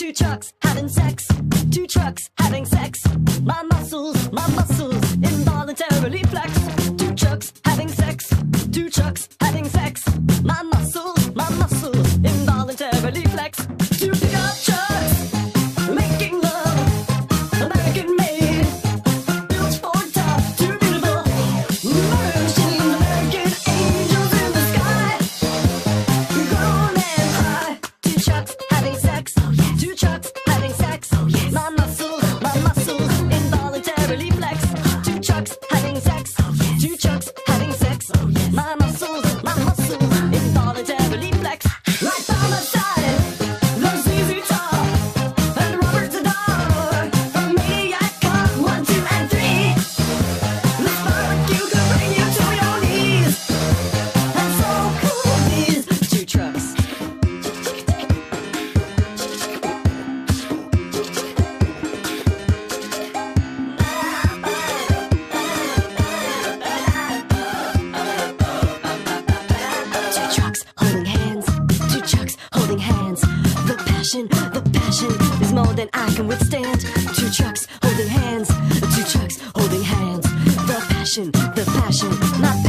Two trucks having sex. Two trucks having sex. My muscles, my muscles involuntarily flex. passion is more than I can withstand. Two trucks holding hands, two trucks holding hands. The passion, the passion, not